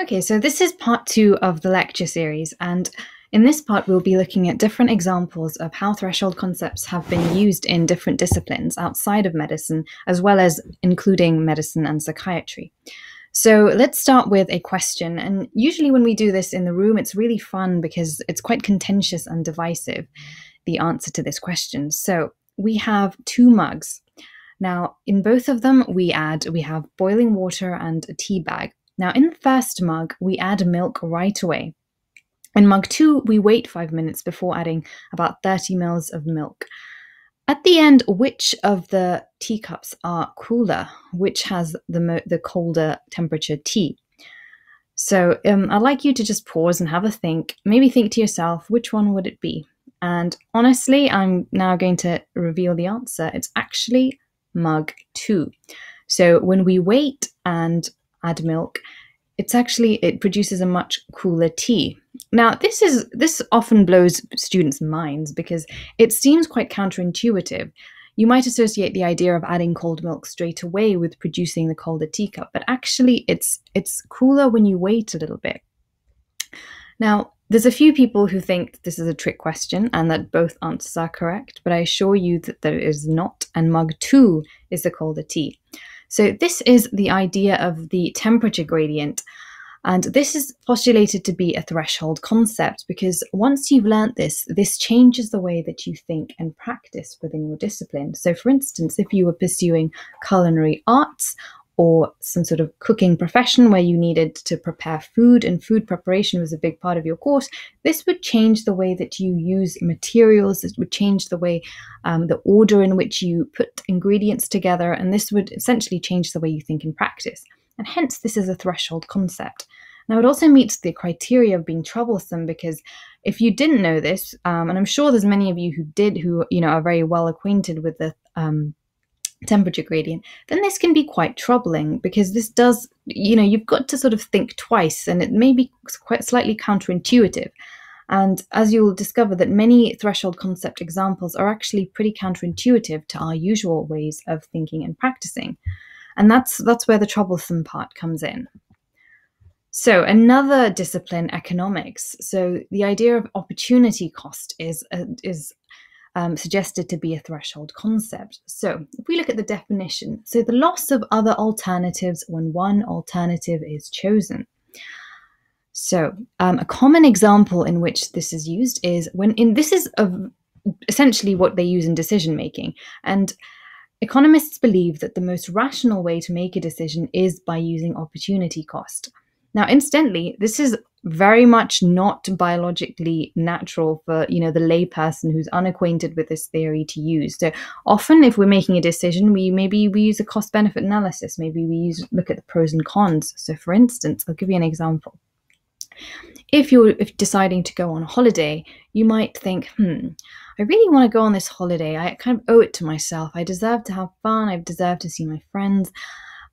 Okay, so this is part two of the lecture series, and in this part, we'll be looking at different examples of how threshold concepts have been used in different disciplines outside of medicine, as well as including medicine and psychiatry. So let's start with a question. And usually, when we do this in the room, it's really fun because it's quite contentious and divisive, the answer to this question. So we have two mugs. Now, in both of them, we add, we have boiling water and a tea bag. Now, in the first mug, we add milk right away. In mug two, we wait five minutes before adding about 30 mils of milk. At the end, which of the teacups are cooler? Which has the, the colder temperature tea? So um, I'd like you to just pause and have a think. Maybe think to yourself, which one would it be? And honestly, I'm now going to reveal the answer. It's actually mug two. So when we wait and add milk, it's actually it produces a much cooler tea. Now, this is this often blows students' minds because it seems quite counterintuitive. You might associate the idea of adding cold milk straight away with producing the colder teacup, but actually it's it's cooler when you wait a little bit. Now, there's a few people who think this is a trick question and that both answers are correct, but I assure you that there is not, and mug 2 is the colder tea. So this is the idea of the temperature gradient. And this is postulated to be a threshold concept because once you've learnt this, this changes the way that you think and practice within your discipline. So, for instance, if you were pursuing culinary arts or some sort of cooking profession where you needed to prepare food and food preparation was a big part of your course, this would change the way that you use materials. This would change the way, um, the order in which you put ingredients together, and this would essentially change the way you think and practice. And hence, this is a threshold concept. Now, it also meets the criteria of being troublesome because if you didn't know this, um, and I'm sure there's many of you who did, who you know are very well acquainted with the um, temperature gradient, then this can be quite troubling because this does, you know, you've got to sort of think twice and it may be quite slightly counterintuitive. And as you'll discover, that many threshold concept examples are actually pretty counterintuitive to our usual ways of thinking and practicing. And that's that's where the troublesome part comes in. So another discipline, economics. So the idea of opportunity cost is uh, is um, suggested to be a threshold concept. So, if we look at the definition, so the loss of other alternatives when one alternative is chosen. So, um, a common example in which this is used is when in this is a, essentially what they use in decision making, and economists believe that the most rational way to make a decision is by using opportunity cost. Now, incidentally, this is very much not biologically natural for you know the layperson who's unacquainted with this theory to use. So often, if we're making a decision, we maybe we use a cost benefit analysis. Maybe we use look at the pros and cons. So, for instance, I'll give you an example. If you're if deciding to go on a holiday, you might think, hmm, I really want to go on this holiday. I kind of owe it to myself. I deserve to have fun. I deserve to see my friends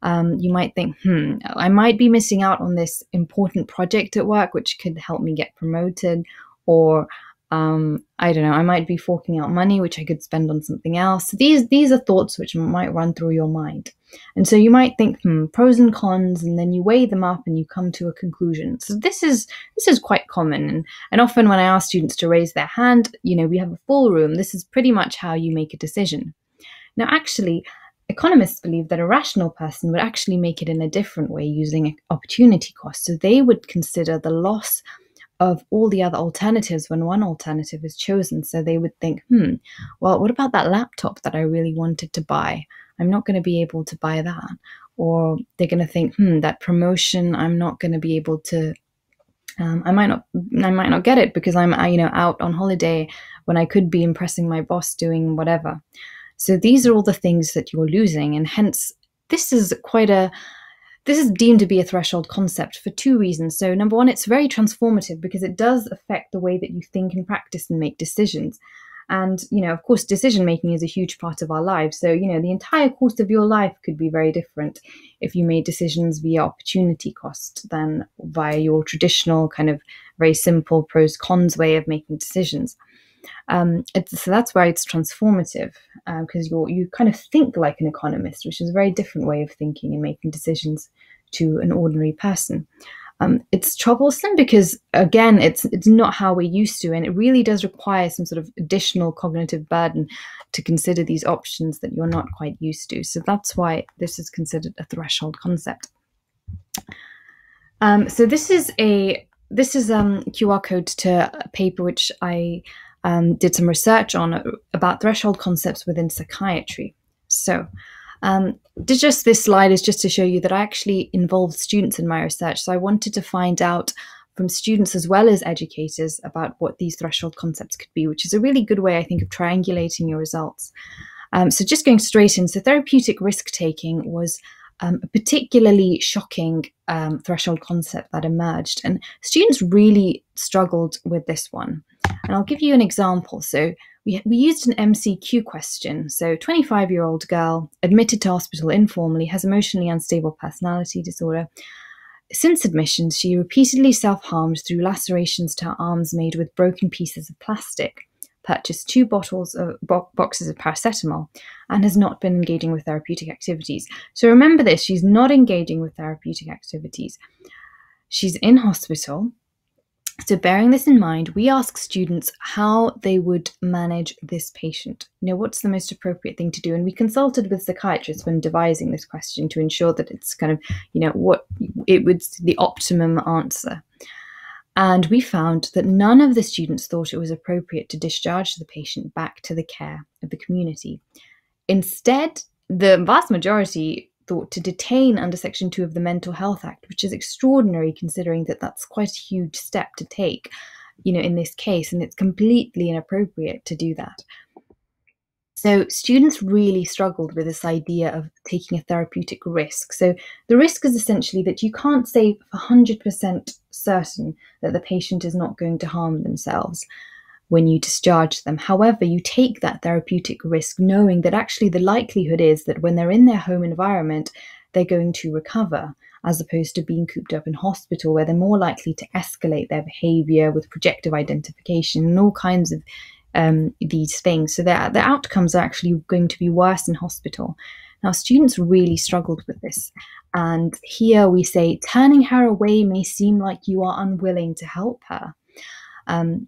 um, you might think, hmm, I might be missing out on this important project at work, which could help me get promoted, or um, I don't know, I might be forking out money which I could spend on something else. These these are thoughts which might run through your mind, and so you might think, hmm, pros and cons, and then you weigh them up and you come to a conclusion. So this is this is quite common, and and often when I ask students to raise their hand, you know, we have a full room. This is pretty much how you make a decision. Now, actually, Economists believe that a rational person would actually make it in a different way using opportunity cost. So they would consider the loss of all the other alternatives when one alternative is chosen. So they would think, hmm, well, what about that laptop that I really wanted to buy? I'm not going to be able to buy that. Or they're going to think, hmm, that promotion, I'm not going to be able to. Um, I might not, I might not get it because I'm, you know, out on holiday when I could be impressing my boss doing whatever. So these are all the things that you're losing, and hence this is quite a this is deemed to be a threshold concept for two reasons. So number one, it's very transformative because it does affect the way that you think and practice and make decisions. And, you know, of course, decision making is a huge part of our lives. So, you know, the entire course of your life could be very different if you made decisions via opportunity cost than via your traditional kind of very simple pros cons way of making decisions. Um, so that's why it's transformative because um, you you kind of think like an economist, which is a very different way of thinking and making decisions to an ordinary person. Um, it's troublesome because again, it's it's not how we're used to, and it really does require some sort of additional cognitive burden to consider these options that you're not quite used to. So that's why this is considered a threshold concept. Um, so this is a this is um, QR code to a paper which I um, did some research on about threshold concepts within psychiatry. So, um, just this slide is just to show you that I actually involved students in my research. So I wanted to find out from students as well as educators about what these threshold concepts could be, which is a really good way, I think, of triangulating your results. Um, so just going straight in, so therapeutic risk taking was um, a particularly shocking um, threshold concept that emerged, and students really struggled with this one. And I'll give you an example. So we, we used an MCQ question. So 25 year old girl admitted to hospital informally has emotionally unstable personality disorder. Since admission, she repeatedly self harmed through lacerations to her arms made with broken pieces of plastic purchased two bottles of bo- boxes of paracetamol and has not been engaging with therapeutic activities. So remember this, she's not engaging with therapeutic activities. She's in hospital. So, bearing this in mind, we ask students how they would manage this patient. You know, what's the most appropriate thing to do? And we consulted with psychiatrists when devising this question to ensure that it's kind of, you know, what it would the optimum answer. And we found that none of the students thought it was appropriate to discharge the patient back to the care of the community. Instead, the vast majority thought to detain under Section 2 of the Mental Health Act, which is extraordinary considering that that's quite a huge step to take, you know, in this case, and it's completely inappropriate to do that. So students really struggled with this idea of taking a therapeutic risk. So the risk is essentially that you can't say 100% certain that the patient is not going to harm themselves when you discharge them. However, you take that therapeutic risk knowing that actually the likelihood is that when they're in their home environment, they're going to recover, as opposed to being cooped up in hospital where they're more likely to escalate their behavior with projective identification and all kinds of um, these things. So the, the outcomes are actually going to be worse in hospital. Now, students really struggled with this. And here we say, turning her away may seem like you are unwilling to help her. Um,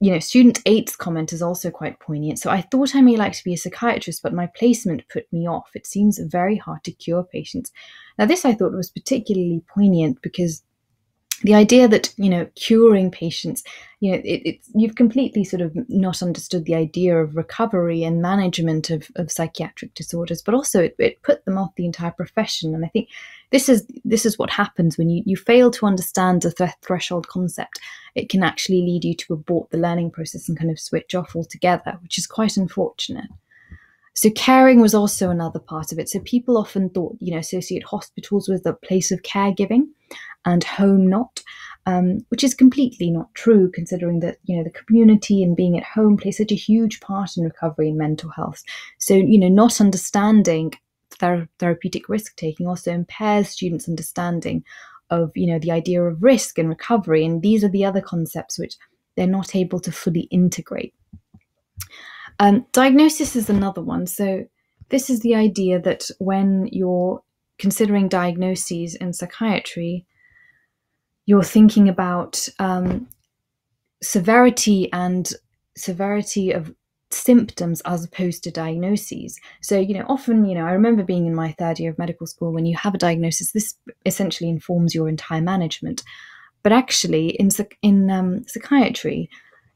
you know, student eight's comment is also quite poignant. So I thought I may like to be a psychiatrist, but my placement put me off. It seems very hard to cure patients. Now, this I thought was particularly poignant because the idea that you know curing patients you know it, it's you've completely sort of not understood the idea of recovery and management of, of psychiatric disorders but also it, it put them off the entire profession and i think this is this is what happens when you, you fail to understand the th- threshold concept it can actually lead you to abort the learning process and kind of switch off altogether which is quite unfortunate so caring was also another part of it. So people often thought, you know, associate hospitals with a place of caregiving and home not, um, which is completely not true, considering that you know the community and being at home plays such a huge part in recovery and mental health. So you know, not understanding ther- therapeutic risk taking also impairs students' understanding of you know the idea of risk and recovery, and these are the other concepts which they're not able to fully integrate. Um, diagnosis is another one. So this is the idea that when you're considering diagnoses in psychiatry, you're thinking about um, severity and severity of symptoms as opposed to diagnoses. So, you know, often, you know, I remember being in my third year of medical school when you have a diagnosis, this essentially informs your entire management. But actually, in in um, psychiatry,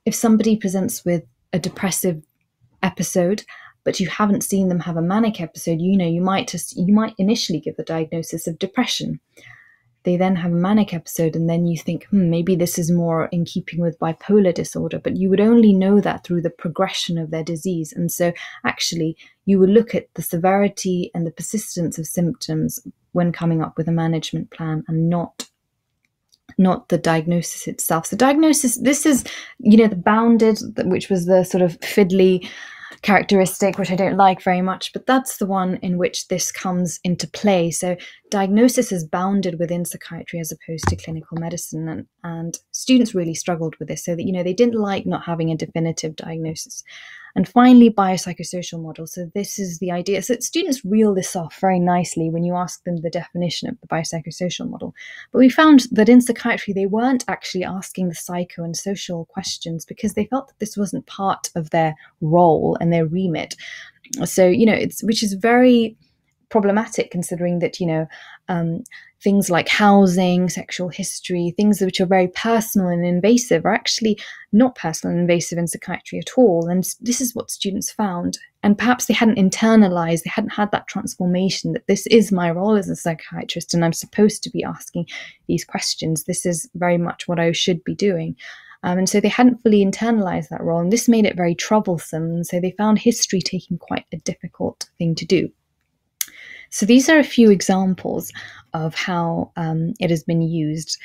if somebody presents with a depressive episode, but you haven't seen them have a manic episode, you know, you might just you might initially give the diagnosis of depression they then have a manic episode and then you think hmm, maybe this is more in keeping with bipolar disorder but you would only know that through the progression of their disease. And so actually you would look at the severity and the persistence of symptoms when coming up with a management plan and not not the diagnosis itself. So diagnosis this is you know the bounded which was the sort of fiddly characteristic, which I don't like very much, but that's the one in which this comes into play. So, diagnosis is bounded within psychiatry as opposed to clinical medicine, and, and students really struggled with this. So that you know they didn't like not having a definitive diagnosis, And finally, biopsychosocial model. So this is the idea. So students reel this off very nicely when you ask them the definition of the biopsychosocial model. But we found that in psychiatry, they weren't actually asking the psycho and social questions because they felt that this wasn't part of their role and their remit. So, you know, it's which is very problematic considering that, you know, um, things like housing, sexual history, things which are very personal and invasive are actually not personal and invasive in psychiatry at all. And this is what students found. And perhaps they hadn't internalized, they hadn't had that transformation that this is my role as a psychiatrist and I'm supposed to be asking these questions. This is very much what I should be doing. Um, and so they hadn't fully internalized that role, and this made it very troublesome. And so they found history taking quite a difficult thing to do. So these are a few examples of how um, it has been used.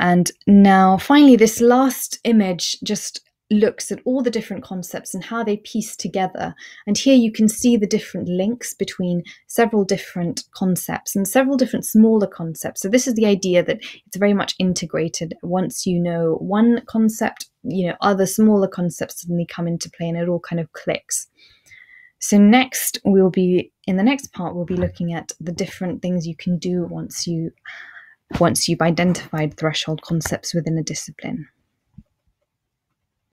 And now, finally, this last image just looks at all the different concepts and how they piece together. And here you can see the different links between several different concepts and several different smaller concepts. So this is the idea that it's very much integrated. Once you know one concept, you know, other smaller concepts suddenly come into play and it all kind of clicks. So next we'll be in the next part we'll be looking at the different things you can do once you once you've identified threshold concepts within a discipline.